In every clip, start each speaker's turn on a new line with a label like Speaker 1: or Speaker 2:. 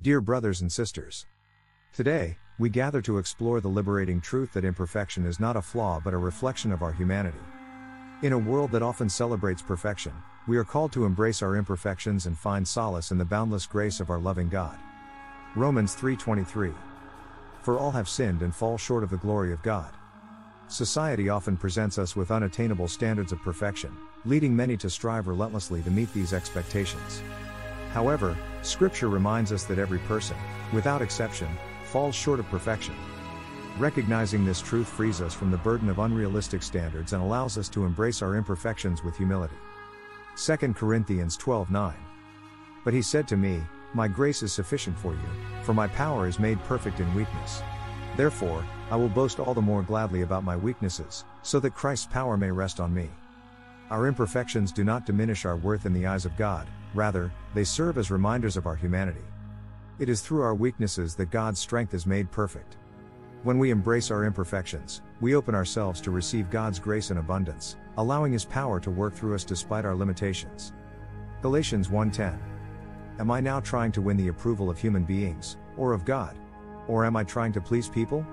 Speaker 1: Dear brothers and sisters, today, we gather to explore the liberating truth that imperfection is not a flaw but a reflection of our humanity. In a world that often celebrates perfection, we are called to embrace our imperfections and find solace in the boundless grace of our loving God. Romans 3:23. For all have sinned and fall short of the glory of God. Society often presents us with unattainable standards of perfection, leading many to strive relentlessly to meet these expectations. However, Scripture reminds us that every person, without exception, falls short of perfection. Recognizing this truth frees us from the burden of unrealistic standards and allows us to embrace our imperfections with humility. 2 Corinthians 12:9. But he said to me, My grace is sufficient for you, for my power is made perfect in weakness. Therefore, I will boast all the more gladly about my weaknesses, so that Christ's power may rest on me. Our imperfections do not diminish our worth in the eyes of God, rather, they serve as reminders of our humanity. It is through our weaknesses that God's strength is made perfect. When we embrace our imperfections, we open ourselves to receive God's grace in abundance, allowing His power to work through us despite our limitations. Galatians 1:10. Am I now trying to win the approval of human beings, or of God? Or am I trying to please people?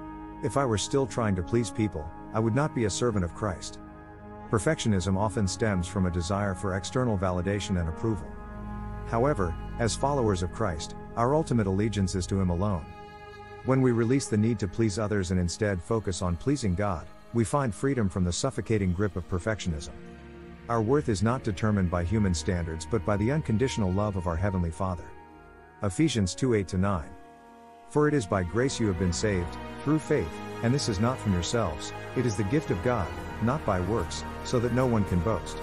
Speaker 1: If I were still trying to please people, I would not be a servant of Christ. Perfectionism often stems from a desire for external validation and approval. However, as followers of Christ, our ultimate allegiance is to Him alone. When we release the need to please others and instead focus on pleasing God, we find freedom from the suffocating grip of perfectionism. Our worth is not determined by human standards but by the unconditional love of our Heavenly Father. Ephesians 2 8 9. For it is by grace you have been saved, through faith, and this is not from yourselves, it is the gift of God, not by works, so that no one can boast.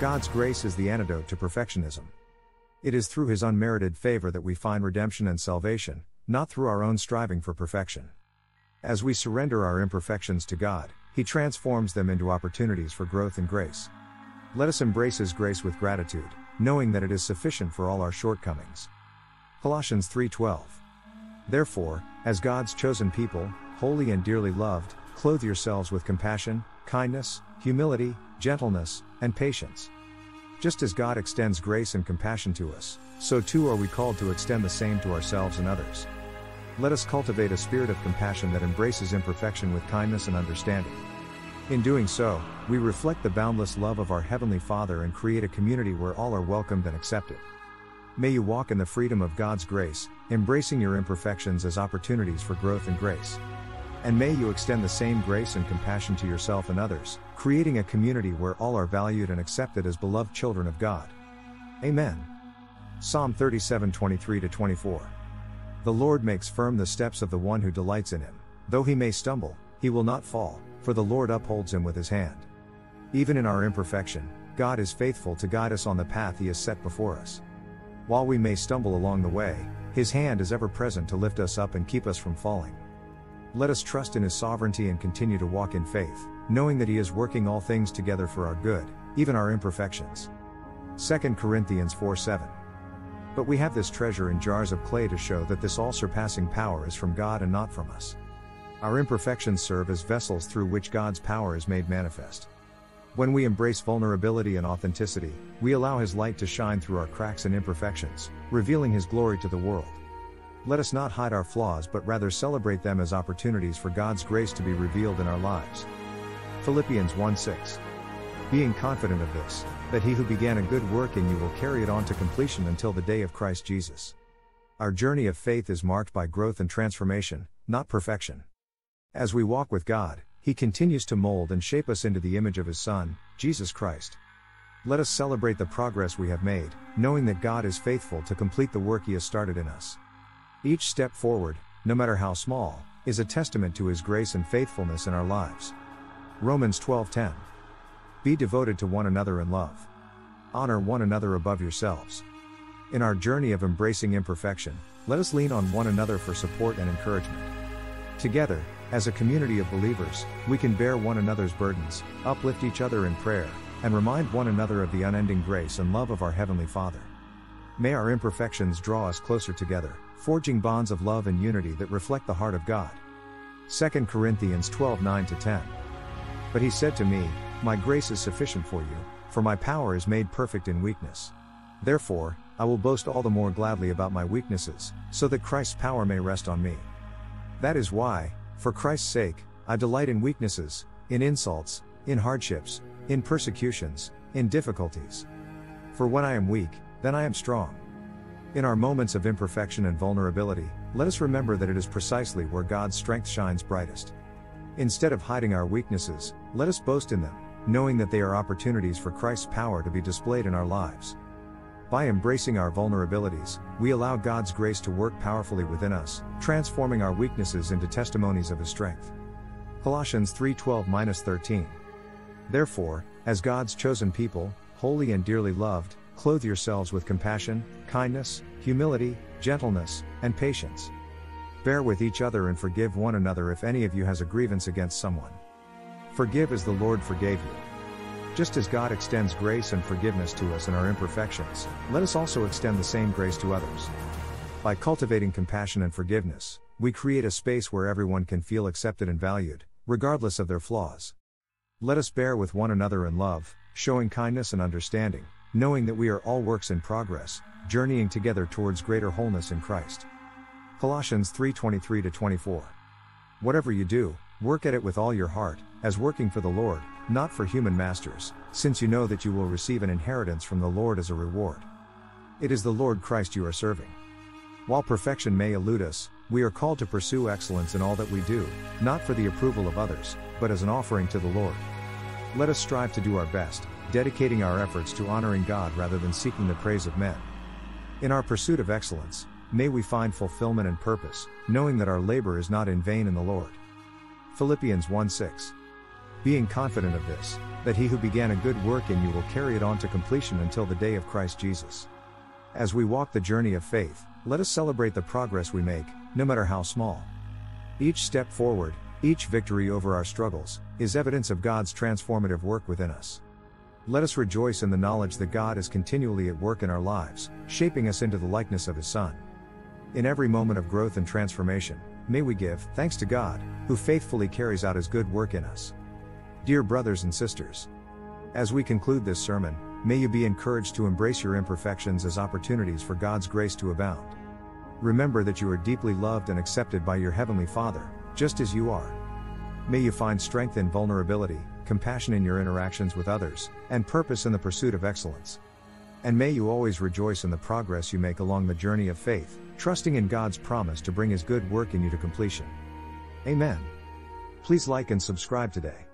Speaker 1: God's grace is the antidote to perfectionism. It is through His unmerited favor that we find redemption and salvation, not through our own striving for perfection. As we surrender our imperfections to God, He transforms them into opportunities for growth and grace. Let us embrace His grace with gratitude, knowing that it is sufficient for all our shortcomings. Colossians 3:12 Therefore, as God's chosen people, holy and dearly loved, clothe yourselves with compassion, kindness, humility, gentleness, and patience. Just as God extends grace and compassion to us, so too are we called to extend the same to ourselves and others. Let us cultivate a spirit of compassion that embraces imperfection with kindness and understanding. In doing so, we reflect the boundless love of our Heavenly Father and create a community where all are welcomed and accepted. May you walk in the freedom of God's grace, embracing your imperfections as opportunities for growth and grace. And may you extend the same grace and compassion to yourself and others, creating a community where all are valued and accepted as beloved children of God. Amen. Psalm 37 23 24. The Lord makes firm the steps of the one who delights in him. Though he may stumble, he will not fall, for the Lord upholds him with his hand. Even in our imperfection, God is faithful to guide us on the path he has set before us. While we may stumble along the way, his hand is ever present to lift us up and keep us from falling. Let us trust in his sovereignty and continue to walk in faith, knowing that he is working all things together for our good, even our imperfections. 2 Corinthians 4 7. But we have this treasure in jars of clay to show that this all surpassing power is from God and not from us. Our imperfections serve as vessels through which God's power is made manifest. When we embrace vulnerability and authenticity, we allow His light to shine through our cracks and imperfections, revealing His glory to the world. Let us not hide our flaws but rather celebrate them as opportunities for God's grace to be revealed in our lives. Philippians 1 6. Being confident of this, that he who began a good work in you will carry it on to completion until the day of Christ Jesus. Our journey of faith is marked by growth and transformation, not perfection. As we walk with God, He continues to mold and shape us into the image of His Son, Jesus Christ. Let us celebrate the progress we have made, knowing that God is faithful to complete the work He has started in us. Each step forward, no matter how small, is a testament to His grace and faithfulness in our lives. Romans 12:10 be devoted to one another in love. Honor one another above yourselves. In our journey of embracing imperfection, let us lean on one another for support and encouragement. Together, as a community of believers, we can bear one another's burdens, uplift each other in prayer, and remind one another of the unending grace and love of our Heavenly Father. May our imperfections draw us closer together, forging bonds of love and unity that reflect the heart of God. 2 Corinthians 12 9 10. But he said to me, my grace is sufficient for you, for my power is made perfect in weakness. Therefore, I will boast all the more gladly about my weaknesses, so that Christ's power may rest on me. That is why, for Christ's sake, I delight in weaknesses, in insults, in hardships, in persecutions, in difficulties. For when I am weak, then I am strong. In our moments of imperfection and vulnerability, let us remember that it is precisely where God's strength shines brightest. Instead of hiding our weaknesses, let us boast in them, knowing that they are opportunities for Christ's power to be displayed in our lives. By embracing our vulnerabilities, we allow God's grace to work powerfully within us, transforming our weaknesses into testimonies of His strength. Colossians 3:12-13. Therefore, as God's chosen people, holy and dearly loved, clothe yourselves with compassion, kindness, humility, gentleness, and patience. Bear with each other and forgive one another if any of you has a grievance against someone. Forgive as the Lord forgave you. Just as God extends grace and forgiveness to us in our imperfections, let us also extend the same grace to others. By cultivating compassion and forgiveness, we create a space where everyone can feel accepted and valued, regardless of their flaws. Let us bear with one another in love, showing kindness and understanding, knowing that we are all works in progress, journeying together towards greater wholeness in Christ. Colossians 3:23 24. Whatever you do, work at it with all your heart, as working for the Lord, not for human masters, since you know that you will receive an inheritance from the Lord as a reward. It is the Lord Christ you are serving. While perfection may elude us, we are called to pursue excellence in all that we do, not for the approval of others, but as an offering to the Lord. Let us strive to do our best, dedicating our efforts to honoring God rather than seeking the praise of men. In our pursuit of excellence, may we find fulfillment and purpose, knowing that our labor is not in vain in the Lord. Philippians 1 6 being confident of this, that he who began a good work in you will carry it on to completion until the day of Christ Jesus. As we walk the journey of faith, let us celebrate the progress we make, no matter how small. Each step forward, each victory over our struggles, is evidence of God's transformative work within us. Let us rejoice in the knowledge that God is continually at work in our lives, shaping us into the likeness of His Son. In every moment of growth and transformation, may we give thanks to God, who faithfully carries out His good work in us. Dear brothers and sisters, as we conclude this sermon, may you be encouraged to embrace your imperfections as opportunities for God's grace to abound. Remember that you are deeply loved and accepted by your Heavenly Father, just as you are. May you find strength in vulnerability, compassion in your interactions with others, and purpose in the pursuit of excellence. And may you always rejoice in the progress you make along the journey of faith, trusting in God's promise to bring His good work in you to completion. Amen. Please like and subscribe today.